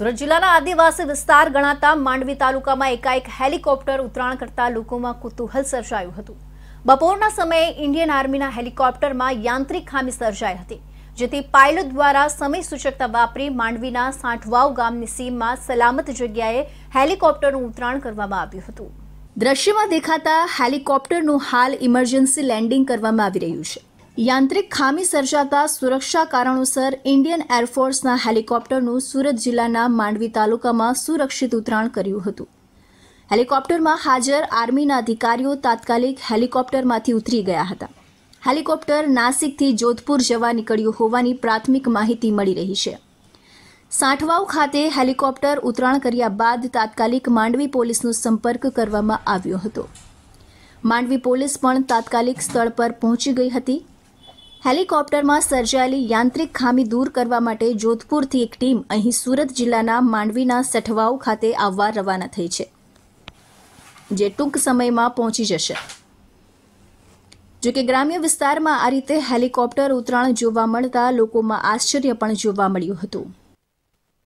સુરત જિલ્લાના આદિવાસી વિસ્તાર ગણાતા માંડવી તાલુકામાં એકાએક હેલિકોપ્ટર ઉતરાણ કરતા લોકોમાં કુતૂહલ સર્જાયું હતું. બપોરના સમયે ઇન્ડિયન આર્મીના હેલિકોપ્ટરમાં યાંત્રિક ખામી સર્જાઈ હતી, જેથી પાયલોટ દ્વારા સમય સૂચકતા વાપરી માંડવીના સાંઠવાવ ગામની સીમમાં સલામત જગ્યાએ હેલિકોપ્ટરનું ઉતરાણ કરવામાં આવ્યું હતું. દ્રશ્યમાં દેખાતા હેલિકોપ્ટરનું હાલ ઇમરજન્સી લેન્ડિંગ કરવામાં આવી રહ્યું છે. યાંત્રિક ખામી સર્જાતા સુરક્ષા કારણોસર ઇન્ડિયન એરફોર્સના હેલિકોપ્ટરનું સુરત જિલ્લાના માંડવી તાલુકામાં સુરક્ષિત ઉતરાણ કર્યું હતું. હેલિકોપ્ટરમાં હાજર આર્મીના અધિકારીઓ તાત્કાલિક હેલિકોપ્ટરમાંથી ઉતરી ગયા હતા. હેલિકોપ્ટર નાસિકથી જોધપુર જવા નીકળ્યું હોવાની પ્રાથમિક માહિતી મળી રહી છે. સાંઠવાવ ખાતે હેલિકોપ્ટર ઉતરાણ કર્યા બાદ તાત્કાલિક માંડવી પોલીસનો સંપર્ક કરવામાં આવ્યો હતો. માંડવી પોલીસ પણ તાત્કાલિક સ્થળ પર પહોંચી ગઈ હતી. હેલિકોપ્ટરમાં સર્જાયેલી યાંત્રિક ખામી દૂર કરવા માટે જોધપુરથી એક ટીમ અહીં સુરત જિલ્લાના માંડવીના સઠવાઉ ખાતે આવવા રવાના થઈ છે, જે ટૂંક સમયમાં પહોંચી જશે. જોકે ગ્રામ્ય વિસ્તારમાં આ રીતે હેલિકોપ્ટર ઉતરાણ જોવા મળતા લોકોમાં આશ્ચર્ય પણ જોવા મળ્યું હતું.